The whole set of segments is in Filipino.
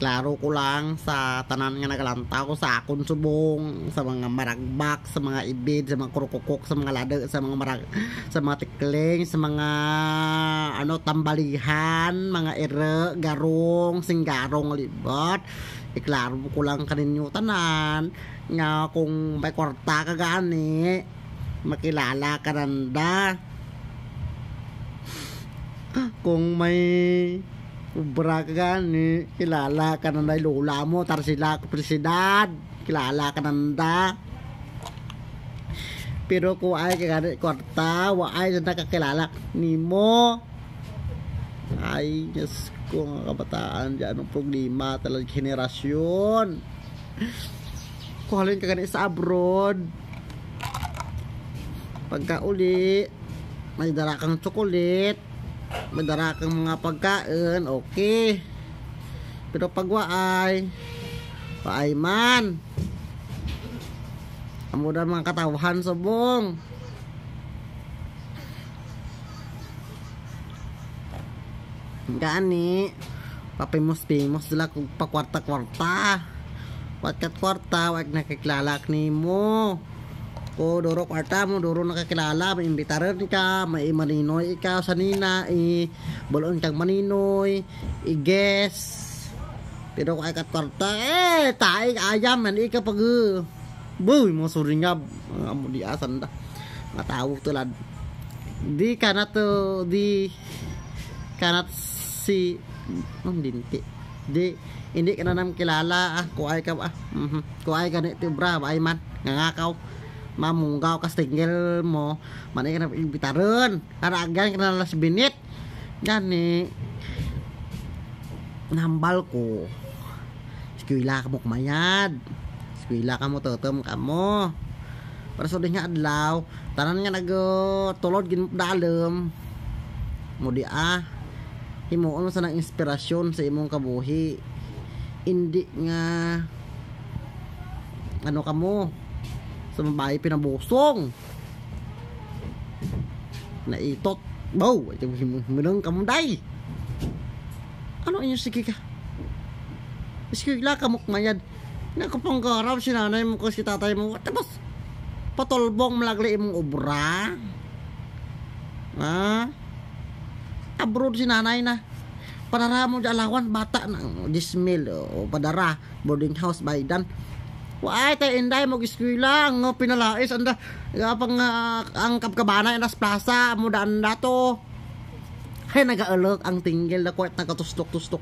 Klaro ko lang sa tanan nga nagalanta ko sa akon subong, sa mga maragbak, sa mga ibid, sa mga krukukok, sa mga lada, sa mga marag, sa mga tikling, sa mga ano tambalihan, mga ere, garong, singgarong libot. Iklaro ko lang kaninyo tanan nga kung may kwarta ka gani, makilala ka nanda. Kung may Ubra ka gani, kilala ka na lola mo, tar sila presidad, kilala ka nanda. Pero kung ay ka gani, kwarta, wa ay na nakakilala ni mo. Ay, Diyos ko, mga kabataan, dyan ang problema talagang generasyon. Kung halin ka gani sa abroad, pagka uli, may dala kang tsokolit, madara kang mga pagkain, okay. Pero pag waay, waay man. Na mga katawahan subong. Gani, papimos-pimos sila kung pa kwarta-kwarta. Wakat kwarta, wag nakiklalak ni mo ko duro kwarta mo duro nakakilala may imbitaran ka may maninoy ikaw sa nina i bulon kang maninoy i guess. Pero ay kat kwarta eh taig ayam man ika pag buy mo suringab amo di asan da. Matawag tulad di kanat to di kanat si oh, dinti di hindi ka na nam kilala ah kuay ka ah mm -hmm. kuay ka ni tibra ay man ngangakaw mamunggaw ka single mo manay ka na imbitaron haragan ka na las binit. Gani nambal ko eskwela ka mo kumayad eskwela ka mo totom ka mo para sa nga adlaw tanan nga nag tulod gin dalem. Mo di ah. Himuon sa nang inspirasyon sa imong kabuhi. Hindi nga ano ka mo sa babae pinabusong. Naitot. Bow himunong kamunday. Ano inyo sige ka? Sige la kamuk mayad nakapanggarap si nanay mo ko si tatay mo. Tapos patulbong malagli imong obra. Ha? Abroad si nanay na. Padara mo di alawan bata ng dismil o padara. Boarding house by dan Waay tay inday mo eskwela ang pinalais anda pang uh, ang kapkabana nas plaza mo daan dato. Hay nagaalok ang tinggil na kwet nagatustok-tustok.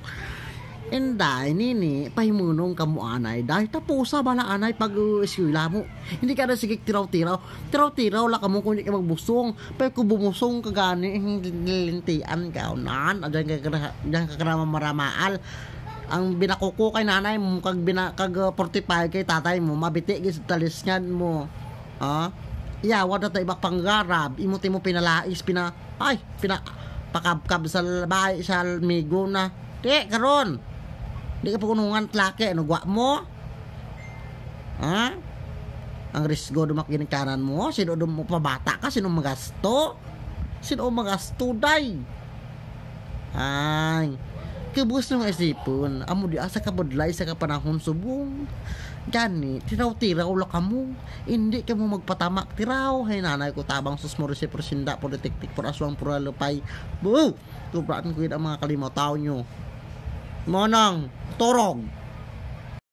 Inday nini pahimunong kamo anay dahil tapusa bala anay pag uh, eskwela mo. Hindi ka na sige tiraw-tiraw. Tiraw-tiraw la kamo hindi ka magbusong. Pero kung bumusong ka gani lintian ka unan. Diyan ka diyan ka maramaal ang binakuko kay nanay mo kag bina kag 45 kay tatay mo mabiti gid talisngan mo. Ha? Iya wala ta ibak panggarab. Imo mo pinalais pina ay pina pakabkab sa bahay sa migo na. Di karon. Di ka pagunungan tlake ano gwa mo? Ha? Ang risgo dumak ginikanan mo? Sino dum mo pabata ka? Sino magasto? Sino magasto day? Ay Kabus ng isipon, amo di asa ka budlay sa kapanahon subong. Gani, tiraw-tiraw la kamo. Hindi ka mo magpatamak tiraw. Hay nanay ko tabang sus mo si presinda po detektik por aswang pura lupay. Bu! Tubraan ko ang mga kalimaw tao nyo. Monang, torog.